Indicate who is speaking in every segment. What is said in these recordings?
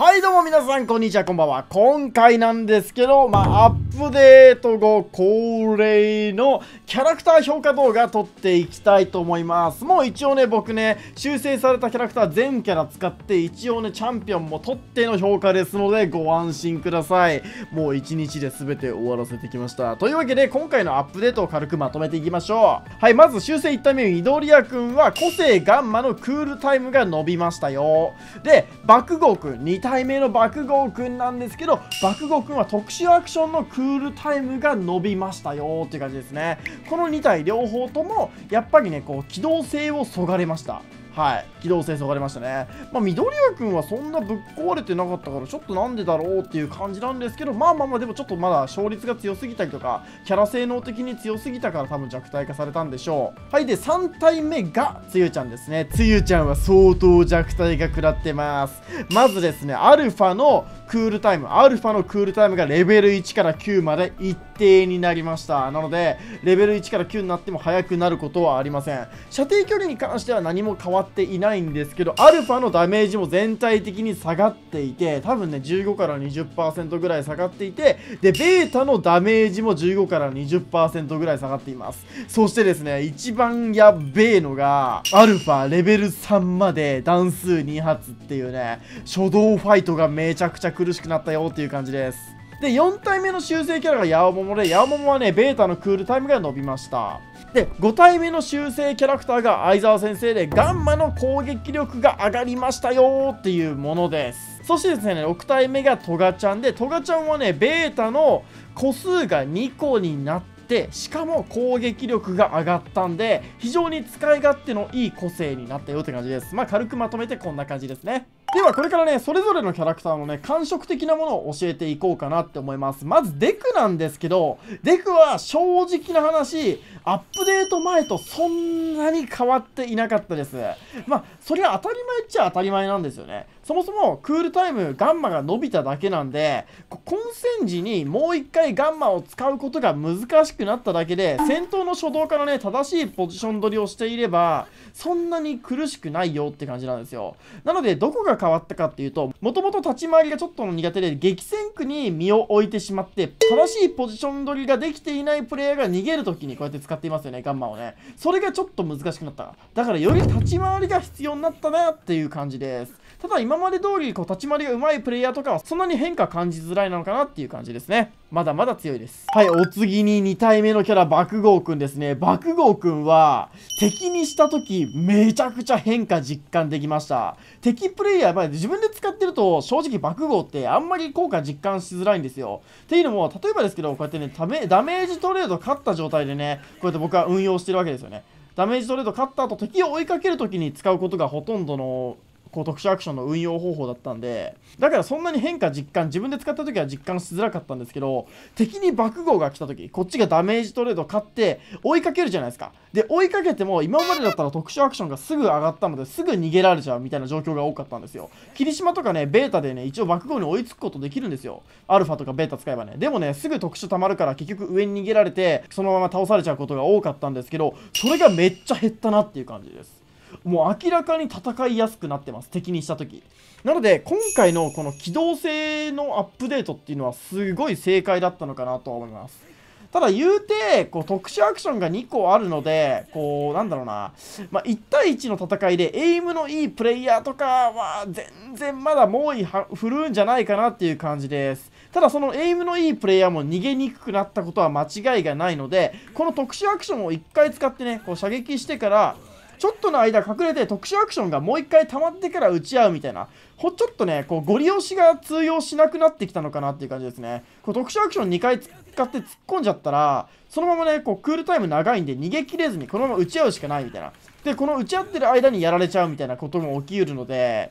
Speaker 1: はいどうも皆さんこんにちはこんばんは。今回なんですけどまあアップデート後恒例のキャラクター評価動画撮っていきたいと思います。もう一応ね僕ね修正されたキャラクター全キャラ使って一応ねチャンピオンも取っての評価ですのでご安心ください。もう1日で全て終わらせてきました。というわけで今回のアップデートを軽くまとめていきましょう。はいまず修正1体目ミドリア君は個性ガンマのクールタイムが伸びましたよ。で爆豪君2体体目の爆豪くんなんですけど爆豪くんは特殊アクションのクールタイムが伸びましたよっていう感じですね。この2体両方ともやっぱりねこう機動性をそがれました。はい。機動性そがれましたね。まあ緑谷君はそんなぶっ壊れてなかったからちょっとなんでだろうっていう感じなんですけどまあまあまあでもちょっとまだ勝率が強すぎたりとかキャラ性能的に強すぎたから多分弱体化されたんでしょう。はい。で3体目がつゆちゃんですね。つゆちゃんは相当弱体が食らってます。まずですねアルファのクールタイムアルファのクールタイムがレベル1から9まで一定になりました。なのでレベル1から9になっても速くなることはありません。射程距離に関しては何も変わっていないんですけどアルファのダメージも全体的に下がっていて多分ね15から20%ぐらい下がっていてでベータのダメージも15から20%ぐらい下がっています。そしてですね一番やっべえのがアルファレベル3まで段数2発っていうね初動ファイトがめちゃくちゃ苦しくなったよっていう感じです。で4体目の修正キャラがヤオモモでヤオモモはねベータのクールタイムが伸びました。で5体目の修正キャラクターが相沢先生でガンマの攻撃力が上がりましたよっていうものです。そしてですね6体目がトガちゃんでトガちゃんはねベータの個数が2個になってしかも攻撃力が上がったんで非常に使い勝手のいい個性になったよって感じです。まあ軽くまとめてこんな感じですね。ではこれからねそれぞれのキャラクターのね感触的なものを教えていこうかなって思います。まずデクなんですけどデクは正直な話アップデート前とそんなに変わっていなかったです。まあそれは当たり前っちゃ当たり前なんですよね。そもそもクールタイムガンマが伸びただけなんで混戦時にもう一回ガンマを使うことが難しくなっただけで戦闘の初動からね正しいポジション取りをしていればそんなに苦しくないよって感じなんですよ。なのでどこが変わったかっていうともともと立ち回りがちょっと苦手で激戦区に身を置いてしまって正しいポジション取りができていないプレイヤーが逃げる時にこうやって使っていますよねガンマをね。それがちょっと難しくなった。だからより立ち回りが必要になったなっていう感じです。ただ今まで通りこう立ち回りが上手いプレイヤーとかはそんなに変化感じづらいなのかなっていう感じですね。まだまだ強いです。はいお次に2体目のキャラ爆豪くんですね。爆豪くんは敵にした時めちゃくちゃ変化実感できました。敵プレイヤーま自分で使ってると正直爆豪ってあんまり効果実感しづらいんですよ。っていうのも例えばですけどこうやってねダメージトレード勝った状態でねこうやって僕は運用してるわけですよね。ダメージトレード勝った後敵を追いかける時に使うことがほとんどのこう特殊アクションの運用方法だったんでだからそんなに変化実感自分で使った時は実感しづらかったんですけど敵に爆豪が来た時こっちがダメージトレード勝って追いかけるじゃないですか。で追いかけても今までだったら特殊アクションがすぐ上がったのですぐ逃げられちゃうみたいな状況が多かったんですよ。霧島とかねベータでね一応爆豪に追いつくことできるんですよ。アルファとかベータ使えばね。でもねすぐ特殊溜まるから結局上に逃げられてそのまま倒されちゃうことが多かったんですけどそれがめっちゃ減ったなっていう感じです。もう明らかに戦いやすくなってます。敵にした時。なので今回のこの機動性のアップデートっていうのはすごい正解だったのかなと思います。ただ言うて、こう特殊アクションが2個あるので、こう、なんだろうな、まあ、1対1の戦いでエイムのいいプレイヤーとかは全然まだ猛威振るうんじゃないかなっていう感じです。ただそのエイムのいいプレイヤーも逃げにくくなったことは間違いがないので、この特殊アクションを1回使ってね、こう射撃してから、ちょっとの間隠れて特殊アクションがもう一回溜まってから打ち合うみたいな、ほちょっとね、こう、ゴリ押しが通用しなくなってきたのかなっていう感じですね。こう特殊アクション2回使って突っ込んじゃったら、そのままね、こう、クールタイム長いんで逃げ切れずにこのまま打ち合うしかないみたいな。で、この打ち合ってる間にやられちゃうみたいなことも起きうるので、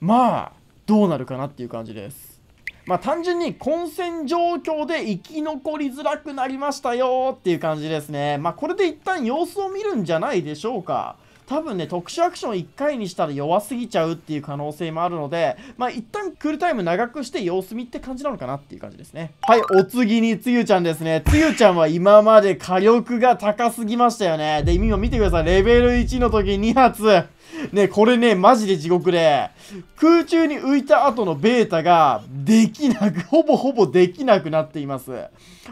Speaker 1: まあ、どうなるかなっていう感じです。まあ、単純に混戦状況で生き残りづらくなりましたよっていう感じですね。まあ、これで一旦様子を見るんじゃないでしょうか。多分ね、特殊アクション1回にしたら弱すぎちゃうっていう可能性もあるので、まあ一旦クールタイム長くして様子見って感じなのかなっていう感じですね。はい、お次につゆちゃんですね。つゆちゃんは今まで火力が高すぎましたよね。で、今見てください。レベル1の時2発。ね、これね、マジで地獄で、空中に浮いた後のベータができなく、ほぼほぼできなくなっています。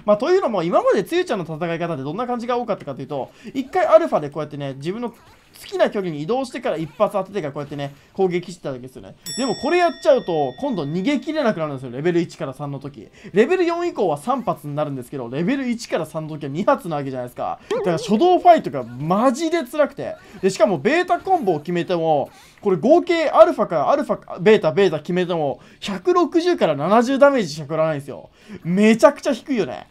Speaker 1: まあ、というのも、今までつゆちゃんの戦い方ってどんな感じが多かったかというと、一回アルファでこうやってね、自分の好きな距離に移動してから一発当ててからこうやってね、攻撃してたわけですよね。でもこれやっちゃうと、今度逃げ切れなくなるんですよ。レベル1から3の時。レベル4以降は3発になるんですけど、レベル1から3の時は2発なわけじゃないですか。だから初動ファイトがマジで辛くて。で、しかもベータコンボを決めても、これ合計アルファからアルファ、ベータ、ベータ決めても、160から70ダメージしか食らないんですよ。めちゃくちゃ低いよね。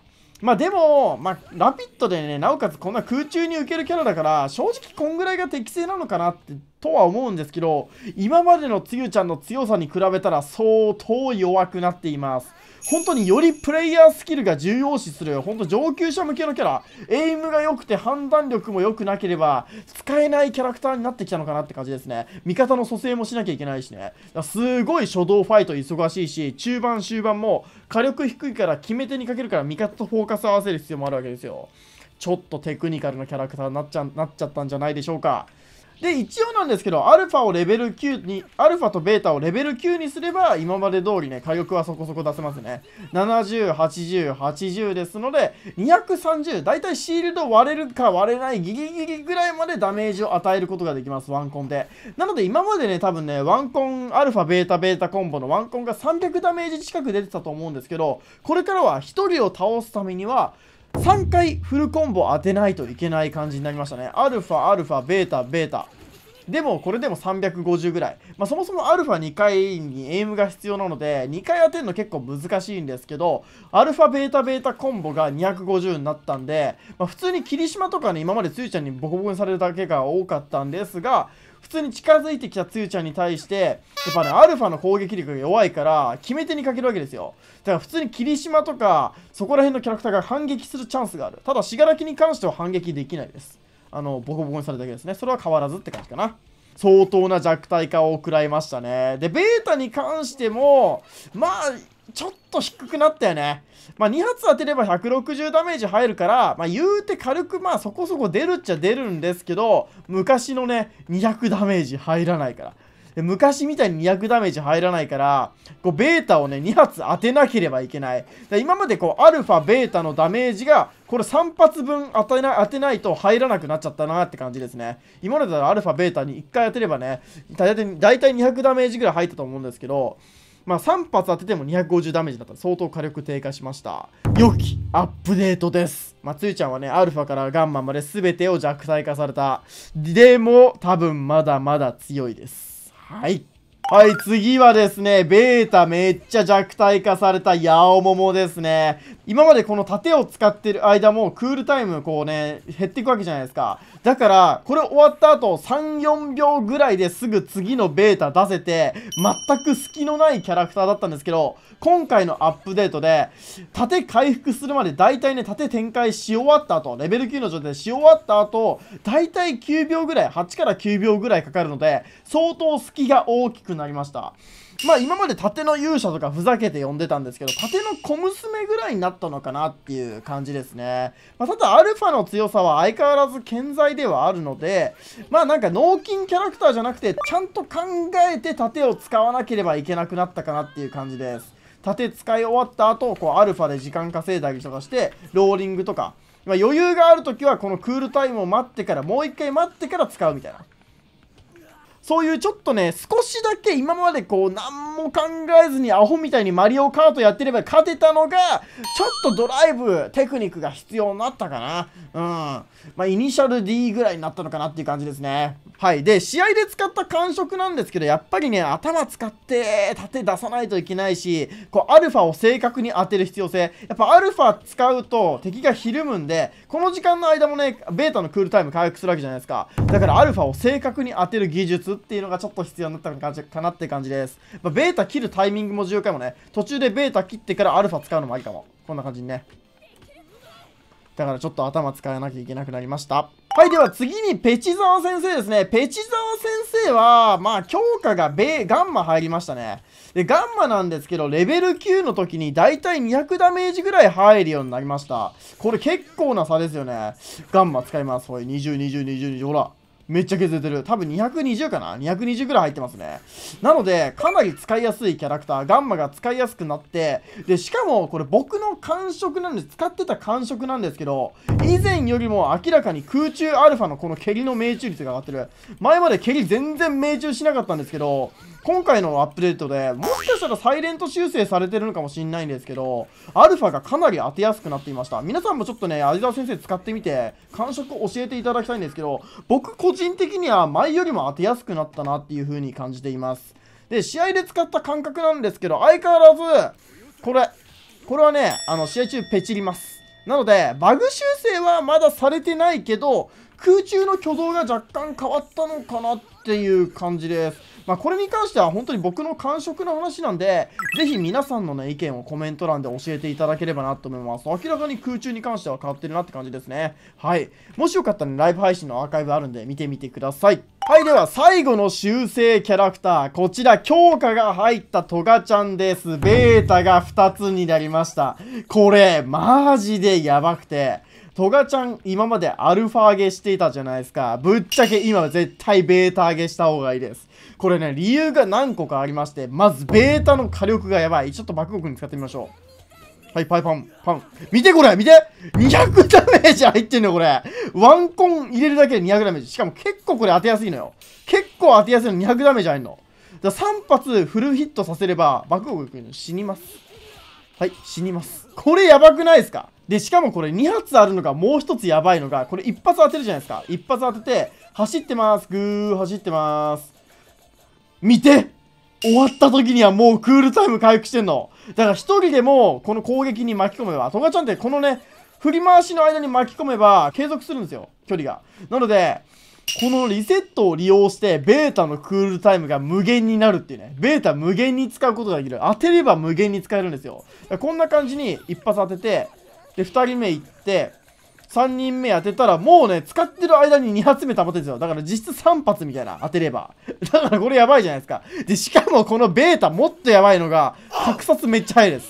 Speaker 1: まあでも、まあ、ラピッドでね、なおかつこんな空中に受けるキャラだから、正直こんぐらいが適正なのかなって、とは思うんですけど、今までのつゆちゃんの強さに比べたら相当弱くなっています。本当によりプレイヤースキルが重要視する、本当上級者向けのキャラ、エイムが良くて判断力も良くなければ、使えないキャラクターになってきたのかなって感じですね。味方の蘇生もしなきゃいけないしね。すごい初動ファイト忙しいし、中盤終盤も火力低いから決め手にかけるから味方とフォーカス合わせる必要もあるわけですよ。ちょっとテクニカルなキャラクターになっちゃなっちゃったんじゃないでしょうか。で、一応なんですけど、アルファをレベル9に、アルファとベータをレベル9にすれば、今まで通りね、火力はそこそこ出せますね。70、80、80ですので、230、だいたいシールド割れるか割れないギリギリぐらいまでダメージを与えることができます、ワンコンで。なので、今までね、多分ね、ワンコン、アルファ、ベータ、ベータコンボのワンコンが300ダメージ近く出てたと思うんですけど、これからは1人を倒すためには、3回フルコンボ当てないといけない感じになりましたね。アルファ、アルファ、ベータ、ベータ。でも、これでも350ぐらい。まあ、そもそもアルファ2回にエイムが必要なので、2回当てるの結構難しいんですけど、アルファ、ベータ、ベータコンボが250になったんで、まあ、普通に霧島とかね、今までつゆちゃんにボコボコにされるだけが多かったんですが、普通に近づいてきたつゆちゃんに対して、やっぱね、アルファの攻撃力が弱いから、決め手にかけるわけですよ。だから普通に霧島とか、そこら辺のキャラクターが反撃するチャンスがある。ただ、しがらきに関しては反撃できないです。あの、ボコボコにされただけですね。それは変わらずって感じかな。相当な弱体化を食らいましたね。で、ベータに関しても、まあ、ちょっと低くなったよね。まあ、2発当てれば160ダメージ入るから、まあ、言うて軽く、まあ、そこそこ出るっちゃ出るんですけど、昔のね、200ダメージ入らないから。で昔みたいに200ダメージ入らないから、こう、ベータをね、2発当てなければいけない。今までこう、アルファ、ベータのダメージが、これ3発分当てな当てないと入らなくなっちゃったなって感じですね。今までだらアルファ、ベータに1回当てればね、だいたい大体200ダメージぐらい入ったと思うんですけど、まあ、3発当てても250ダメージだったら相当火力低下しました。良きアップデートです。まあ、つゆちゃんはね、アルファからガンマまで全てを弱体化された。でも、多分まだまだ強いです。はい。はい、次はですね、ベータめっちゃ弱体化されたヤオモモですね。今までこの盾を使ってる間もクールタイムこうね、減っていくわけじゃないですか。だから、これ終わった後、3、4秒ぐらいですぐ次のベータ出せて、全く隙のないキャラクターだったんですけど、今回のアップデートで、盾回復するまで大体ね、盾展開し終わった後、レベル9の状態でし終わった後、大体9秒ぐらい、8から9秒ぐらいかかるので、相当隙が大きくなりました。まあ今まで盾の勇者とかふざけて呼んでたんですけど、盾の小娘ぐらいになったのかなっていう感じですね。まあ、ただアルファの強さは相変わらず健在ではあるので、まあなんか脳筋キャラクターじゃなくて、ちゃんと考えて盾を使わなければいけなくなったかなっていう感じです。盾使い終わった後、こう、アルファで時間稼いだりとかして、ローリングとか、まあ、余裕があるときは、このクールタイムを待ってから、もう一回待ってから使うみたいな。そういうちょっとね、少しだけ今までこう、何も考えずにアホみたいにマリオカートやってれば勝てたのが、ちょっとドライブ、テクニックが必要になったかな。うん。まあ、イニシャル D ぐらいになったのかなっていう感じですね。はい。で、試合で使った感触なんですけど、やっぱりね、頭使って盾出さないといけないし、こう、アルファを正確に当てる必要性。やっぱアルファ使うと敵がひるむんで、この時間の間もね、ベータのクールタイム回復するわけじゃないですか。だからアルファを正確に当てる技術っていうのがちょっと必要になった感じかなって感じです。まあ、ベータ切るタイミングも重要かもね。途中でベータ切ってからアルファ使うのもありかも。こんな感じにね。だからちょっと頭使わなきゃいけなくなりました。はい、では次にペチザワ先生ですね。ペチザワ先生は、まあ、強化がベガンマ入りましたね。で、ガンマなんですけど、レベル9の時にだいたい200ダメージぐらい入るようになりました。これ結構な差ですよね。ガンマ使います。ほい、20、20、20、20、ほら。めっちゃ削れてる。多分220かな ?220 くらい入ってますね。なので、かなり使いやすいキャラクター、ガンマが使いやすくなって、で、しかもこれ僕の感触なんです。使ってた感触なんですけど、以前よりも明らかに空中アルファのこの蹴りの命中率が上がってる。前まで蹴り全然命中しなかったんですけど、今回のアップデートでもしかしたらサイレント修正されてるのかもしれないんですけどアルファがかなり当てやすくなっていました。皆さんもちょっとね味沢先生使ってみて感触教えていただきたいんですけど僕個人的には前よりも当てやすくなったなっていう風に感じています。で試合で使った感覚なんですけど相変わらずこれこれはねあの試合中ペチります。なのでバグ修正はまだされてないけど空中の挙動が若干変わったのかなっていう感じです。まあ、これに関しては本当に僕の感触の話なんで、ぜひ皆さんのね、意見をコメント欄で教えていただければなと思います。明らかに空中に関しては変わってるなって感じですね。はい。もしよかったら、ね、ライブ配信のアーカイブあるんで見てみてください。はい、では最後の修正キャラクター。こちら、強化が入ったトガちゃんです。ベータが2つになりました。これ、マジでやばくて。トガちゃん、今までアルファ上げしていたじゃないですか。ぶっちゃけ今は絶対ベータ上げした方がいいです。これね、理由が何個かありまして、まず、ベータの火力がやばい。ちょっと爆国に使ってみましょう。はい、パイパン、パン。見てこれ見て !200 ダメージ入ってんのこれ。ワンコン入れるだけで200ダメージ。しかも結構これ当てやすいのよ。結構当てやすいの200ダメージ入るの。だ3発フルヒットさせれば、爆国死にます。はい、死にます。これやばくないですか？で、しかもこれ2発あるのがもう1つやばいのが、これ1発当てるじゃないですか。1発当てて、走ってます。ぐー、走ってます。見て終わった時にはもうクールタイム回復してんの。だから1人でもこの攻撃に巻き込めば、トガちゃんってこのね、振り回しの間に巻き込めば継続するんですよ。距離が。なので、このリセットを利用して、ベータのクールタイムが無限になるっていうね。ベータ無限に使うことができる。当てれば無限に使えるんですよ。こんな感じに一発当てて、で、2人目行って、3人目当てたら、もうね、使ってる間に2発目溜まってるんですよ。だから実質3発みたいな、当てれば。だからこれやばいじゃないですか。で、しかもこのベータもっとやばいのが、格殺めっちゃ速いです。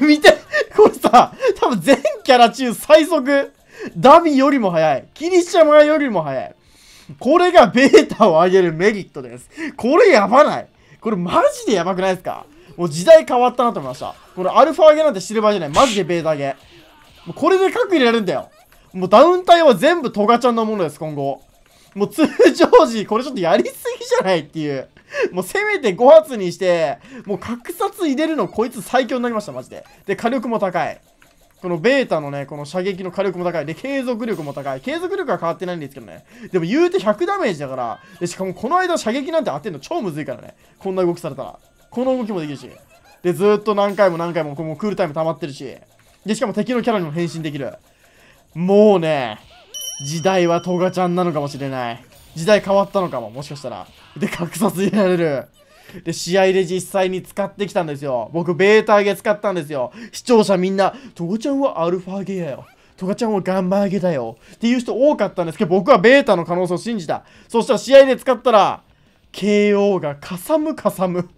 Speaker 1: 見てこれさ、多分全キャラ中最速。ダビよりも速い。キリシャマよりも速い。これがベータを上げるメリットです。これやばないこれマジでやばくないですか？もう時代変わったなと思いました。これアルファ上げなんて知る場合じゃない。マジでベータ上げ。もうこれで核入れるんだよ。もうダウンタイは全部トガちゃんのものです、今後。もう通常時、これちょっとやりすぎじゃないっていう。もうせめて5発にして、もう格殺入れるのこいつ最強になりました、マジで。で、火力も高い。このベータのね、この射撃の火力も高い。で、継続力も高い。継続力は変わってないんですけどね。でも言うて100ダメージだから。で、しかもこの間射撃なんて当てるの超むずいからね。こんな動きされたら。この動きもできるし。で、ずっと何回も何回もこのクールタイム溜まってるし。で、しかも敵のキャラにも変身できる。もうね、時代はトガちゃんなのかもしれない。時代変わったのかも、もしかしたら。で、格殺入れられる。で、試合で実際に使ってきたんですよ。僕、ベータ上げ使ったんですよ。視聴者みんな、トガちゃんはアルファ上げやよ。トガちゃんはガンマ上げだよ。っていう人多かったんですけど、僕はベータの可能性を信じた。そしたら試合で使ったら、KO がかさむかさむ。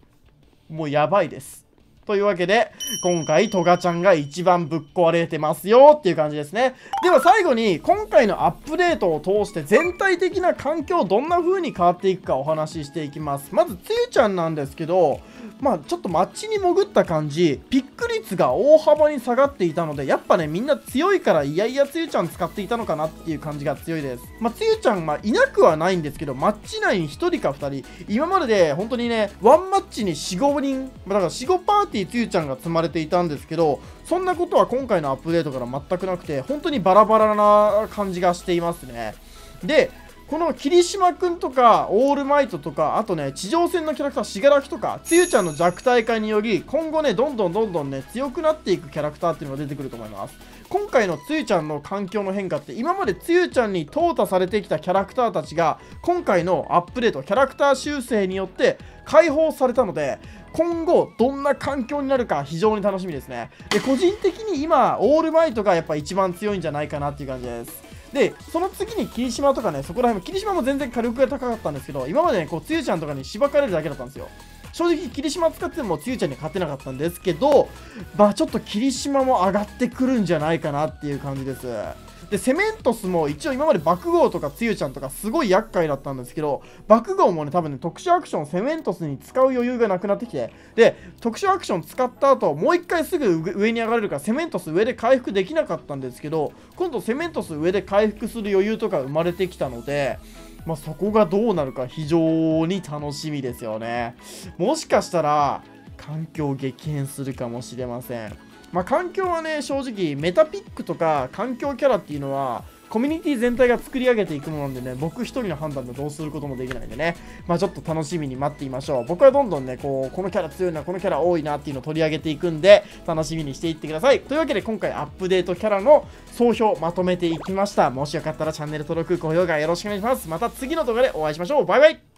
Speaker 1: もうやばいです。というわけで、今回トガちゃんが一番ぶっ壊れてますよっていう感じですね。では最後に、今回のアップデートを通して全体的な環境どんな風に変わっていくかお話ししていきます。まず、つゆちゃんなんですけど、まあちょっとマッチに潜った感じ、ピック率が大幅に下がっていたので、やっぱね、みんな強いからいやいやつゆちゃん使っていたのかなっていう感じが強いです。まあつゆちゃん、まあいなくはないんですけど、マッチ内に1人か2人、今までで本当にね、ワンマッチに4、5人、ま、だから4、5パーティーつゆちゃんが積まれていたんですけど、そんなことは今回のアップデートから全くなくて、本当にバラバラな感じがしていますね。で、この霧島くんとか、オールマイトとか、あとね、地上戦のキャラクター、しがらきとか、つゆちゃんの弱体化により、今後ね、どんどんどんどんね、強くなっていくキャラクターっていうのが出てくると思います。今回のつゆちゃんの環境の変化って、今までつゆちゃんに淘汰されてきたキャラクターたちが、今回のアップデート、キャラクター修正によって解放されたので、今後どんな環境になるか非常に楽しみですね。で、個人的に今、オールマイトがやっぱ一番強いんじゃないかなっていう感じです。でその次に霧島とかねそこら辺も霧島も全然火力が高かったんですけど今までねこうつゆちゃんとかにしばかれるだけだったんですよ。正直霧島使ってもつゆちゃんに勝てなかったんですけどまあちょっと霧島も上がってくるんじゃないかなっていう感じです。でセメントスも一応今まで爆豪とかつゆちゃんとかすごい厄介だったんですけど爆豪もね多分ね特殊アクションセメントスに使う余裕がなくなってきてで特殊アクション使った後もう一回すぐ上に上がれるからセメントス上で回復できなかったんですけど今度セメントス上で回復する余裕とか生まれてきたのでまあ、そこがどうなるか非常に楽しみですよね。もしかしたら環境激変するかもしれません。まあ、環境はね、正直メタピックとか環境キャラっていうのはコミュニティ全体が作り上げていくものなんでね、僕一人の判断でどうすることもできないんでね、まあちょっと楽しみに待っていましょう。僕はどんどんね、こう、このキャラ強いな、このキャラ多いなっていうのを取り上げていくんで、楽しみにしていってください。というわけで今回アップデートキャラの総評まとめていきました。もしよかったらチャンネル登録、高評価よろしくお願いします。また次の動画でお会いしましょう。バイバイ